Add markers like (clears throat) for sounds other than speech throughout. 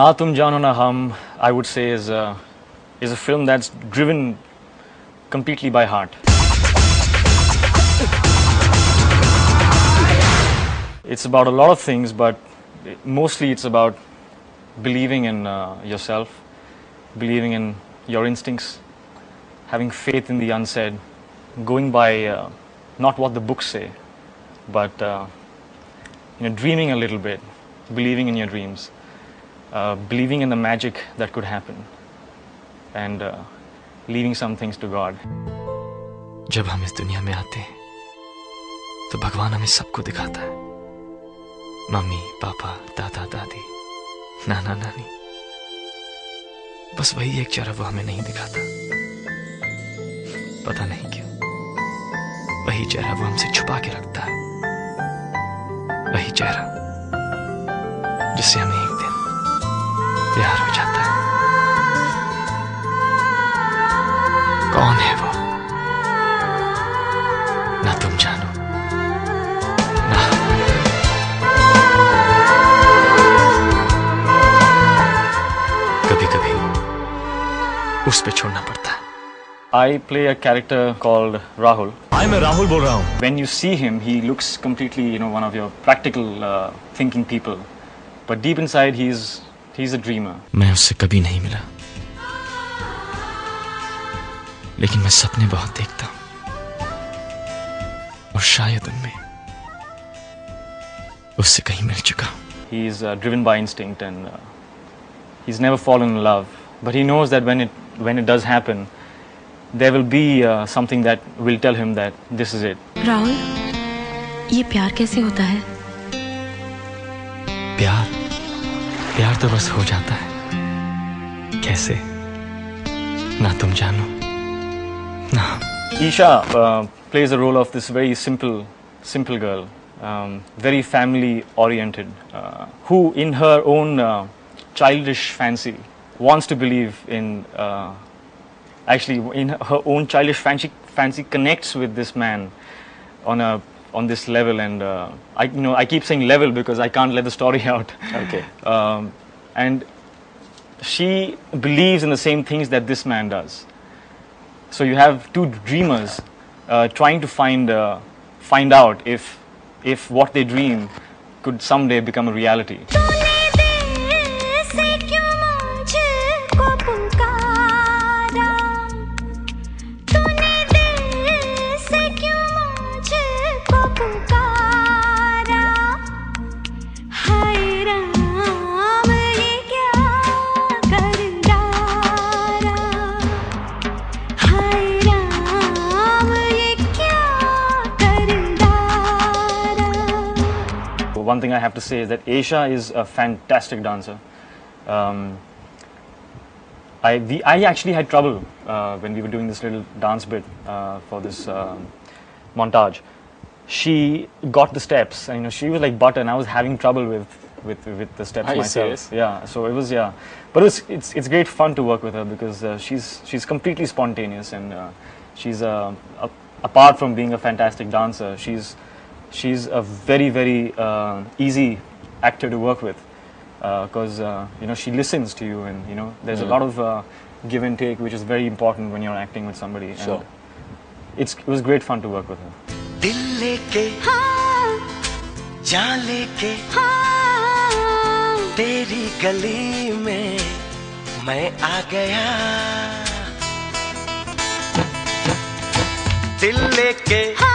Na Tum Jano Na Hum, I would say, is a, is a film that's driven completely by heart. It's about a lot of things, but mostly it's about believing in uh, yourself, believing in your instincts, having faith in the unsaid, going by uh, not what the books say, but uh, you know, dreaming a little bit, believing in your dreams, uh, believing in the magic that could happen, and uh, leaving some things to God. जब हम इस दुनिया में आते हैं तो भगवान हमें सबको दिखाता है। मम्मी पापा दादा दादी नाना नानी। बस वही एक चेहरा वो हमें नहीं दिखाता। पता नहीं क्यों। वही चेहरा वो हमसे छुपा के रखता है। वही चेहरा जिससे हमें तैयार हो जाता है। कौन है वो? ना तुम जानो कभी कभी उस पे छोड़ना पड़ता है। I play a character called Rahul I मैं राहुल बोल रहा हूँ। When you see him he looks completely you know one of your practical thinking people but deep inside he is he's a dreamer. मैं उससे कभी नहीं मिला लेकिन मैं सपने बहुत देखता हूँ और शायद उनमें उससे कहीं मिल चुका हूँ He's uh, driven by instinct, and uh, he's never fallen in love. But he knows that when it when it does happen, there will be uh, something that will tell him that this is it. Rahul ये प्यार कैसे होता है प्यार प्यार तो बस हो जाता है। कैसे? ना तुम जानो। ना। Isha plays role of this very simple simple girl very family oriented who in her own childish fancy wants to believe in actually in her own childish fancy fancy connects with this man on a on this level, and uh, I, you know, I keep saying level because I can't let the story (laughs) out. Okay. Um, and she believes in the same things that this man does. So you have two dreamers uh, trying to find uh, find out if if what they dream could someday become a reality. One thing I have to say is that Esha is a fantastic dancer. Um, I, we, I actually had trouble uh, when we were doing this little dance bit uh, for this um montage. She got the steps, and, you know, she was like butter, and I was having trouble with, with, with the steps Are myself. serious? Yeah, so it was yeah, but it was, it's it's great fun to work with her because uh, she's she's completely spontaneous and uh, she's uh, a, apart from being a fantastic dancer, she's she's a very very uh, easy actor to work with because uh, you know she listens to you and you know there's a lot of uh, give and take which is very important when you're acting with somebody. Sure. And it's it was great fun to work with her. दिल लेके हाँ जान लेके हाँ तेरी गली में मैं आ गया दिल लेके हाँ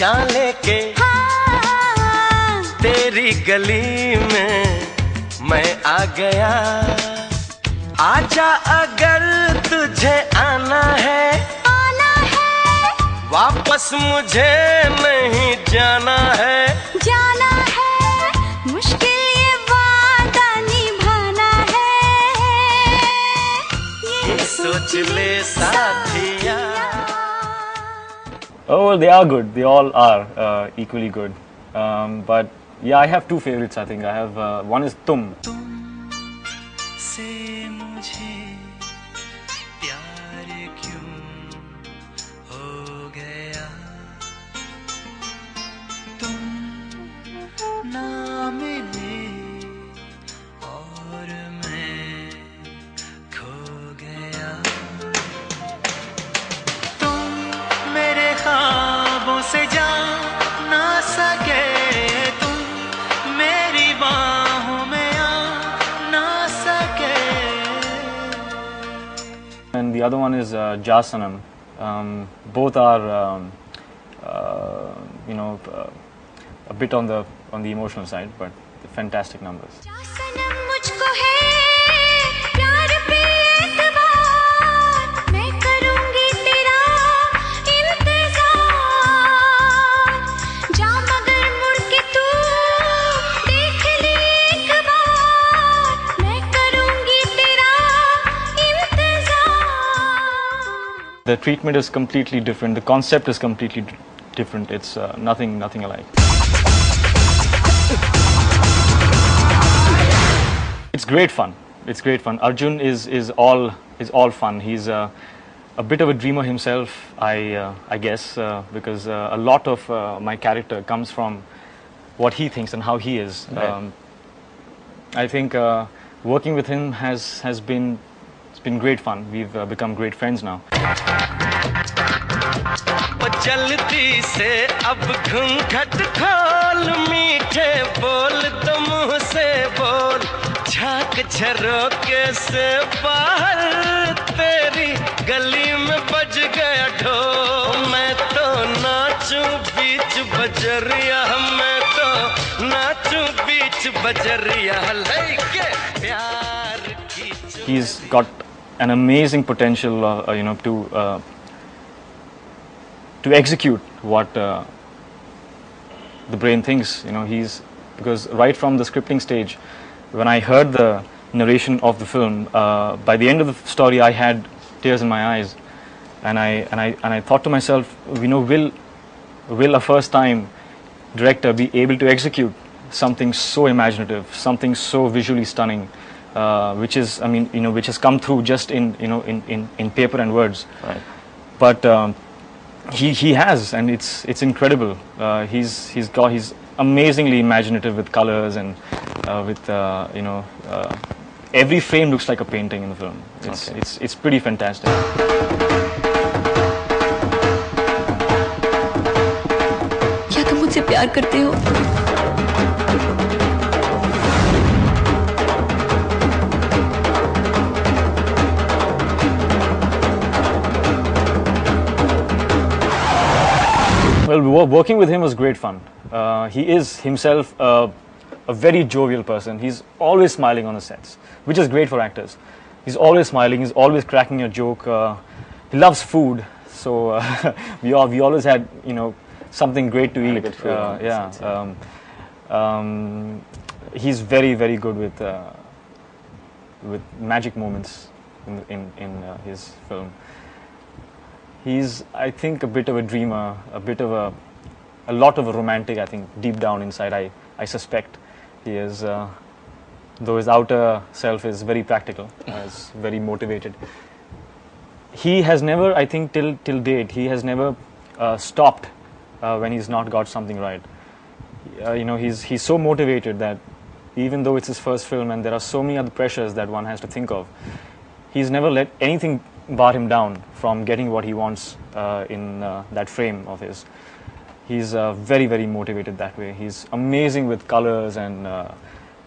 जान लेके हाँ। तेरी गली में मैं आ गया। आजा अगर तुझे आना है। आना है। वापस मुझे नहीं जाना है। जाना है। मुश्किल ये वादा निभाना है। ये सोच ले साथिया Oh, well, they are good. They all are uh, equally good. Um, but yeah, I have two favorites. I think I have uh, one is Tum. से the other one is uh, Jasanam. Um, both are, um, uh, you know, uh, a bit on the on the emotional side, but fantastic numbers. जा treatment is completely different. The concept is completely d- different. It's uh, nothing nothing alike. It's great fun. It's great fun. Arjun is is all is all fun. He's uh, a bit of a dreamer himself, I uh, I guess, uh, because uh, a lot of uh, my character comes from what he thinks and how he is. Right. Um, I think uh, working with him has has been it's been great fun. We've uh, become great friends now. जल्दी से अब घूंघट खोल मीठे बोल तो मुँह से बोल झाँक झरोके से बाहर तेरी गली में बज गया ढोल मैं तो नाचूं बीच बजरिया मैं तो नाचूं बीच बजरिया लेके प्यार की he's got an amazing potential, uh, uh, you know, to uh, to execute what uh, the brain thinks. You know, he's because right from the scripting stage, when I heard the narration of the film, uh, by the end of the story, I had tears in my eyes, and I and I and I thought to myself, you know, will will a first time director be able to execute something so imaginative, something so visually stunning, uh, which is, I mean, you know, which has come through just in, you know, in, in, in paper and words. Right. But um, he, he has, and it's, it's incredible. Uh, he's, he's got, he's amazingly imaginative with colors and uh, with, uh, you know, uh, every frame looks like a painting in the film. It's, Okay. it's, it's pretty fantastic. क्या तुम मुझसे प्यार करते हो Well, working with him was great fun. Uh, he is himself a, a very jovial person. He's always smiling on the sets, which is great for actors. He's always smiling. He's always cracking a joke. Uh, he loves food, so uh, (laughs) we all, we always had you know something great to eat. food Uh, yeah. yeah. Um, um, he's very very good with uh, with magic moments in in, in uh, his film. He's, I think, a bit of a dreamer, a bit of a, a lot of a romantic. I think deep down inside, I, I suspect he is. Uh, though his outer self is very practical, (laughs) is very motivated. He has never, I think, till till date, he has never uh, stopped uh, when he's not got something right. Uh, you know, he's he's so motivated that even though it's his first film and there are so many other pressures that one has to think of, he's never let anything bar him down from getting what he wants uh, in uh, that frame of his. He's uh, very, very motivated that way. He's amazing with colors and uh,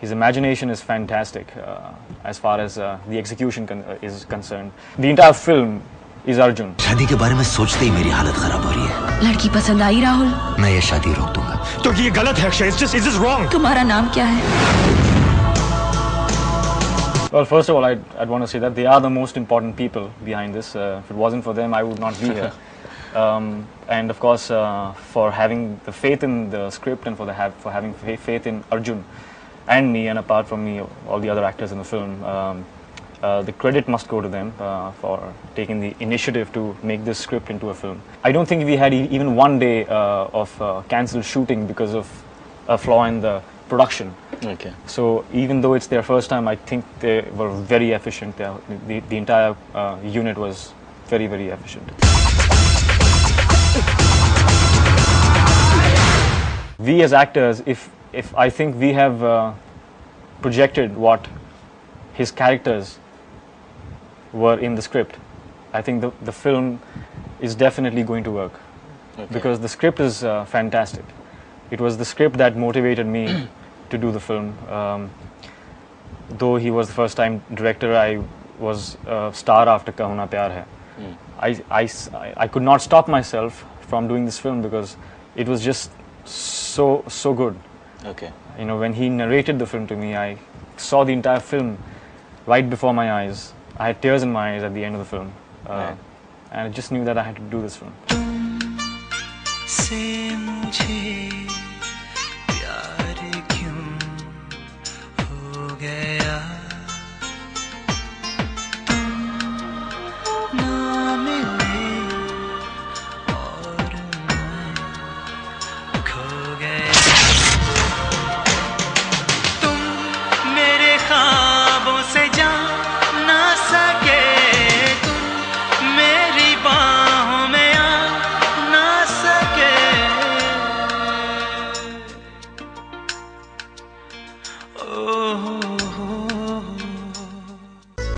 his imagination is fantastic uh, as far as uh, the execution con- uh, is concerned. The entire film is Arjun. शादी के बारे में सोचते ही मेरी हालत खराब हो रही है लड़की पसंद आई राहुल मैं ये शादी रोक दूंगा तो ये गलत है Akshay it's just is wrong तुम्हारा नाम क्या है (laughs) Well, first of all, I'd, I'd want to say that they are the most important people behind this. Uh, if it wasn't for them, I would not be here. (laughs) um, and of course, uh, for having the faith in the script and for, the have, for having fa- faith in Arjun and me, and apart from me, all the other actors in the film, um, uh, the credit must go to them uh, for taking the initiative to make this script into a film. I don't think we had e- even one day uh, of uh, cancelled shooting because of a flaw in the production. Okay. So even though it's their first time, I think they were very efficient. They The, the entire uh, unit was very, very efficient. We as actors, if, if I think we have uh, projected what his characters were in the script, I think the, the film is definitely going to work Okay. because the script is uh, fantastic. It was the script that motivated me (clears throat) to do the film. Um, though he was the first time director, I was a star after Kaho Naa Pyaar Hai. I, I, I could not stop myself from doing this film because it was just so so good. Okay. You know, when he narrated the film to me, I saw the entire film right before my eyes. I had tears in my eyes at the end of the film, uh, Right. and I just knew that I had to do this film. गया।